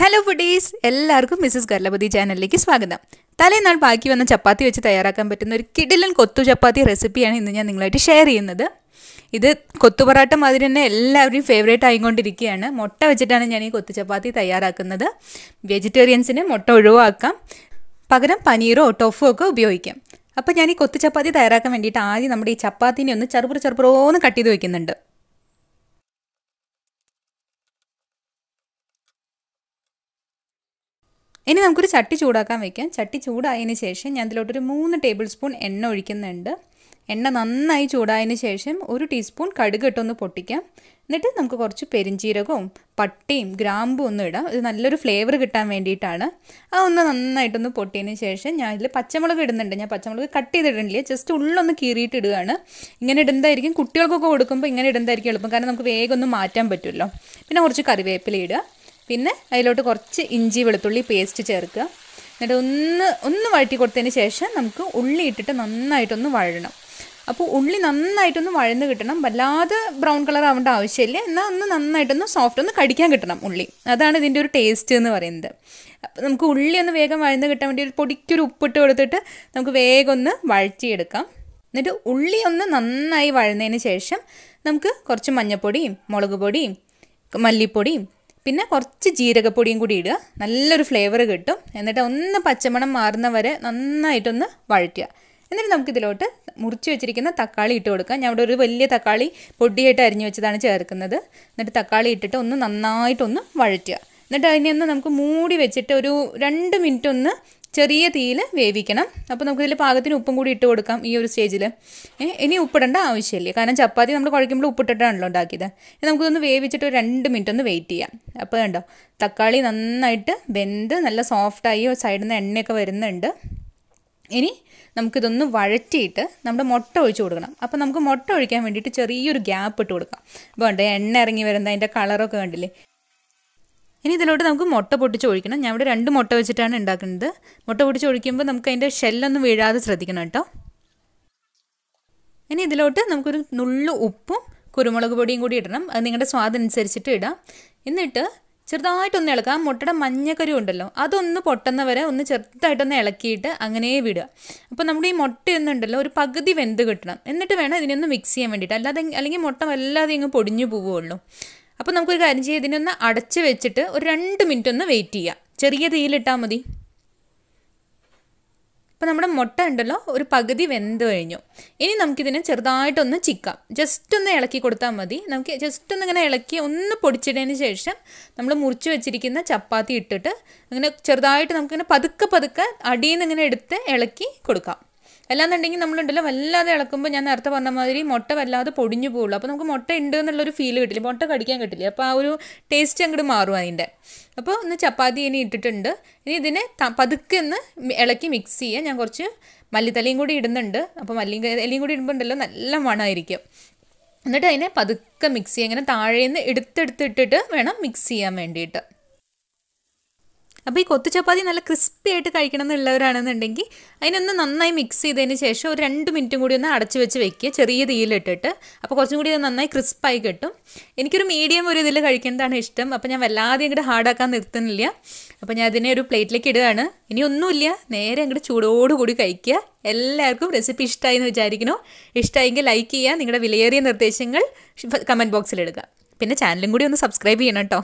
Hello foodies എല്ലാവർക്കും Mrs Garlapati ചാനലിലേക്ക് സ്വാഗതം. തലേനാൾ ബാക്കി വന്ന ചപ്പാത്തി വെച്ച് തയ്യാറാക്കാൻ പറ്റുന്ന ഒരു കിടിലൻ കൊത്തു ചപ്പാത്തി റെസിപ്പിയാണ് ഇന്ന് ഞാൻ നിങ്ങളായിട്ട് ഷെയർ ചെയ്യുന്നത്. ഇത് കൊത്തു പൊറാട്ട മാതിരി തന്നെ എല്ലാവരുടെയും ഫേവറേറ്റ് ആയിക്കൊണ്ടിരിക്കുകയാണ്. മുട്ട വെച്ചിട്ടാണ് ഞാൻ ഈ കൊത്തു ചപ്പാത്തി തയ്യാറാക്കുന്നത്. വെജിറ്റേറിയൻസിന് മുട്ട ഒഴിവാക്കാം. പകരം പനീറോ ടോഫോ ഒക്കെ ഉപയോഗിക്കാം. അപ്പോൾ ഞാൻ ഈ കൊത്തു ചപ്പാത്തി തയ്യാറാക്കാൻ വേണ്ടിയിട്ട് ആദ്യം നമ്മുടെ ഈ ചപ്പാത്തിനെ ഒന്ന് ചെറുപ്പുറ ചെറുപ്പുറോന്ന് കട്ട് ചെയ്ത് വെക്കുന്നുണ്ട്. ഇനി നമുക്കൊരു ചട്ടി ചൂടാക്കാൻ വെക്കാം. ചട്ടി ചൂടായതിന് ശേഷം ഞാൻ അതിലോട്ടൊരു മൂന്ന് ടേബിൾ സ്പൂൺ എണ്ണ ഒഴിക്കുന്നുണ്ട്. എണ്ണ നന്നായി ചൂടായതിന് ശേഷം ഒരു ടീസ്പൂൺ കടുക് ഇട്ടൊന്ന് പൊട്ടിക്കാം. എന്നിട്ട് നമുക്ക് കുറച്ച് പെരിഞ്ചീരകവും പട്ടയും ഗ്രാമ്പും ഒന്നും ഇടാം. ഇത് നല്ലൊരു ഫ്ലേവർ കിട്ടാൻ വേണ്ടിയിട്ടാണ്. ആ ഒന്ന് നന്നായിട്ടൊന്ന് പൊട്ടിയതിന് ശേഷം ഞാൻ ഇതിൽ പച്ചമുളക് ഇടുന്നുണ്ട്. ഞാൻ പച്ചമുളക് കട്ട് ചെയ്തിടുന്നില്ല ജസ്റ്റ് ഉള്ളൊന്ന് കീറിയിട്ട് ഇടുകയാണ്. ഇങ്ങനെ ഇടുന്നതായിരിക്കും. കുട്ടികൾക്കൊക്കെ കൊടുക്കുമ്പോൾ ഇങ്ങനെ ഇടുന്നതായിരിക്കും എളുപ്പം. കാരണം നമുക്ക് വേഗം ഒന്ന് മാറ്റാൻ പറ്റുമല്ലോ. പിന്നെ കുറച്ച് കറിവേപ്പില ഇടുക. പിന്നെ അതിലോട്ട് കുറച്ച് ഇഞ്ചി വെളുത്തുള്ളി പേസ്റ്റ് ചേർക്കുക. എന്നിട്ട് ഒന്ന് ഒന്ന് വഴറ്റി കൊടുത്തതിന് ശേഷം നമുക്ക് ഉള്ളി ഇട്ടിട്ട് നന്നായിട്ടൊന്ന് വഴണം. അപ്പോൾ ഉള്ളി നന്നായിട്ടൊന്ന് വഴന്ന് കിട്ടണം. വല്ലാതെ ബ്രൗൺ കളർ ആവേണ്ട ആവശ്യമില്ല. എന്നാൽ ഒന്ന് നന്നായിട്ടൊന്ന് സോഫ്റ്റ് ഒന്ന് കടിക്കാൻ കിട്ടണം ഉള്ളി. അതാണ് ഇതിന്റെ ഒരു ടേസ്റ്റ് എന്ന് പറയുന്നത്. അപ്പോൾ നമുക്ക് ഉള്ളി ഒന്ന് വേഗം വഴന്ന് കിട്ടാൻ വേണ്ടി ഒരു പൊടിക്കൊരു ഉപ്പിട്ട് കൊടുത്തിട്ട് നമുക്ക് വേഗം ഒന്ന് വഴറ്റിയെടുക്കാം. എന്നിട്ട് ഉള്ളി ഒന്ന് നന്നായി വഴന്നതിന് ശേഷം നമുക്ക് കുറച്ച് മഞ്ഞൾപ്പൊടിയും മുളക് പൊടിയും മല്ലിപ്പൊടിയും പിന്നെ കുറച്ച് ജീരകപ്പൊടിയും കൂടി ഇടുക. നല്ലൊരു ഫ്ലേവർ കിട്ടും. എന്നിട്ട് ഒന്ന് പച്ചമണം മാറുന്ന വരെ നന്നായിട്ടൊന്ന് വഴറ്റുക. എന്നിട്ട് നമുക്കിതിലോട്ട് മുറിച്ച് വെച്ചിരിക്കുന്ന തക്കാളി ഇട്ട് കൊടുക്കാം. ഞാൻ ഇവിടെ ഒരു വലിയ തക്കാളി പൊടിയായിട്ട് അരിഞ്ഞു വെച്ചതാണ് ചേർക്കുന്നത്. എന്നിട്ട് തക്കാളി ഇട്ടിട്ട് ഒന്ന് നന്നായിട്ടൊന്ന് വഴറ്റുക. എന്നിട്ട് അതിനെ ഒന്ന് നമുക്ക് മൂടി വെച്ചിട്ട് ഒരു രണ്ട് മിനിറ്റ് ഒന്ന് ചെറിയ തീയിൽ വേവിക്കണം. അപ്പോൾ നമുക്കിതിൽ പാകത്തിന് ഉപ്പും കൂടി ഇട്ട് കൊടുക്കാം ഈ ഒരു സ്റ്റേജിൽ ഇനി ഉപ്പിടേണ്ട ആവശ്യമില്ല. കാരണം ചപ്പാത്തി നമ്മൾ കുഴയ്ക്കുമ്പോൾ ഉപ്പിട്ടിട്ടാണല്ലോ ഉണ്ടാക്കിയത്. നമുക്കിതൊന്ന് വേവിച്ചിട്ട് രണ്ട് മിനിറ്റ് ഒന്ന് വെയിറ്റ് ചെയ്യാം. അപ്പോൾ കണ്ടോ തക്കാളി നന്നായിട്ട് വെന്ത് നല്ല സോഫ്റ്റായി സൈഡിൽ നിന്ന് എണ്ണയൊക്കെ വരുന്നുണ്ട്. ഇനി നമുക്കിതൊന്ന് വഴറ്റിയിട്ട് നമ്മുടെ മുട്ട ഒഴിച്ചു കൊടുക്കണം. അപ്പോൾ നമുക്ക് മുട്ട ഒഴിക്കാൻ വേണ്ടിയിട്ട് ചെറിയൊരു ഗ്യാപ്പ് ഇട്ട് കൊടുക്കാം. വേണ്ട എണ്ണ ഇറങ്ങി വരുന്ന അതിന്റെ കളറൊക്കെ കണ്ടില്ലേ? ഇനി ഇതിലോട്ട് നമുക്ക് മുട്ട പൊട്ടിച്ച് ഒഴിക്കണം. ഞാൻ ഇവിടെ രണ്ട് മുട്ട വെച്ചിട്ടാണ് ഉണ്ടാക്കുന്നത്. മുട്ട പൊട്ടിച്ച് ഒഴിക്കുമ്പോൾ നമുക്ക് അതിന്റെ ഷെല്ലൊന്നും വീഴാതെ ശ്രദ്ധിക്കണം കേട്ടോ. ഇനി ഇതിലോട്ട് നമുക്കൊരു നുള്ളു ഉപ്പും കുരുമുളക് പൊടിയും കൂടി ഇടണം. അത് നിങ്ങളുടെ സ്വാദനുസരിച്ചിട്ട് ഇടാം. എന്നിട്ട് ചെറുതായിട്ടൊന്ന് ഇളക്കുക. ആ മുട്ടയുടെ മഞ്ഞക്കരി ഉണ്ടല്ലോ അതൊന്ന് പൊട്ടുന്ന വരെ ഒന്ന് ചെറുതായിട്ടൊന്ന് ഇളക്കിയിട്ട് അങ്ങനെ വിടുക. അപ്പോൾ നമ്മുടെ ഈ മുട്ട എന്നുണ്ടല്ലോ ഒരു പകുതി വെന്ത് കിട്ടണം. എന്നിട്ട് വേണം ഇതിനൊന്ന് മിക്സ് ചെയ്യാൻ വേണ്ടിയിട്ട്. അല്ലാതെ അല്ലെങ്കിൽ മുട്ട വല്ലാതെ ഇങ്ങ് പൊടിഞ്ഞു പോവുകയുള്ളൂ. അപ്പോൾ നമുക്കൊരു കാര്യം ചെയ്യാം. ഇതിനൊന്ന് അടച്ച് വെച്ചിട്ട് ഒരു രണ്ട് മിനിറ്റ് ഒന്ന് വെയിറ്റ് ചെയ്യാം. ചെറിയ തീയിലിട്ടാൽ മതി. അപ്പോൾ നമ്മുടെ മുട്ട ഉണ്ടല്ലോ ഒരു പകുതി വെന്ത് കഴിഞ്ഞു. ഇനി നമുക്കിതിനെ ചെറുതായിട്ടൊന്ന് ചിക്കാം. ജസ്റ്റ് ഒന്ന് ഇളക്കി കൊടുത്താൽ മതി. നമുക്ക് ജസ്റ്റ് ഒന്ന് ഇങ്ങനെ ഇളക്കി ഒന്ന് പൊടിച്ചിട്ടതിന് ശേഷം നമ്മൾ മുറിച്ച് വെച്ചിരിക്കുന്ന ചപ്പാത്തി ഇട്ടിട്ട് അങ്ങനെ ചെറുതായിട്ട് നമുക്കിങ്ങനെ പതുക്കെ പതുക്കെ അടിയിൽ നിന്ന് ഇങ്ങനെ എടുത്ത് ഇളക്കി കൊടുക്കാം. അല്ലാന്നുണ്ടെങ്കിൽ നമ്മളുണ്ടല്ലോ വല്ലാതെ ഇളക്കുമ്പോൾ ഞാൻ നേരത്തെ പറഞ്ഞ മാതിരി മുട്ട വല്ലാതെ പൊടിഞ്ഞു പോകുള്ളൂ. അപ്പോൾ നമുക്ക് മുട്ട ഉണ്ട് എന്നുള്ളൊരു ഫീൽ കിട്ടില്ല. മുട്ട കടിക്കാൻ കിട്ടില്ല. അപ്പോൾ ആ ഒരു ടേസ്റ്റ് അങ്ങോട്ട് മാറും അതിന്റെ. അപ്പോൾ ഒന്ന് ചപ്പാത്തി ഇനി ഇട്ടിട്ടുണ്ട്. ഇനി ഇതിനെ പതുക്കെ ഒന്ന് ഇളക്കി മിക്സ് ചെയ്യുക ഞാൻ കുറച്ച് മല്ലിത്തലയും കൂടി ഇടുന്നുണ്ട്. അപ്പോൾ മല്ലി ഇലയും കൂടി ഇടുമ്പോൾ ഉണ്ടല്ലോ നല്ല മണമായിരിക്കും എന്നിട്ട് അതിനെ പതുക്കെ മിക്സ് ചെയ്യുക ഇങ്ങനെ താഴേന്ന് എടുത്തെടുത്തിട്ടിട്ട് വേണം മിക്സ് ചെയ്യാൻ വേണ്ടിയിട്ട്. അപ്പോൾ ഈ കൊത്തു ചപ്പാത്തി നല്ല ക്രിസ്പി ആയിട്ട് കഴിക്കണം എന്നുള്ളവരാണെന്നുണ്ടെങ്കിൽ അതിനൊന്ന് നന്നായി മിക്സ് ചെയ്തതിന് ശേഷം ഒരു രണ്ട് മിനിറ്റും കൂടി ഒന്ന് അടച്ചു വെച്ച് വെക്കുക ചെറിയ തീയിലിട്ടിട്ട്. അപ്പോൾ കുറച്ചും കൂടി നന്നായി ക്രിസ്പായി കിട്ടും. എനിക്കൊരു മീഡിയം ഒരു ഇതിൽ കഴിക്കുന്നതാണ് ഇഷ്ടം. അപ്പോൾ ഞാൻ വല്ലാതെ ഇങ്ങോട്ട് ഹാർഡാക്കാൻ നിർത്തുന്നില്ല. അപ്പോൾ ഞാൻ അതിനെ ഒരു പ്ലേറ്റിലേക്ക് ഇടുകയാണ്. ഇനി ഒന്നുമില്ല നേരെ അങ്ങോട്ട് ചൂടോടുകൂടി കഴിക്കുക. എല്ലാവർക്കും റെസിപ്പി ഇഷ്ടമായി എന്ന് വിചാരിക്കുന്നു. ഇഷ്ടമായെങ്കിൽ ലൈക്ക് ചെയ്യുക നിങ്ങളുടെ വിലയേറിയ നിർദ്ദേശങ്ങൾ കമന്റ് ബോക്സിൽ ഇടുക. പിന്നെ ചാനലും കൂടി ഒന്ന് സബ്സ്ക്രൈബ് ചെയ്യണം കേട്ടോ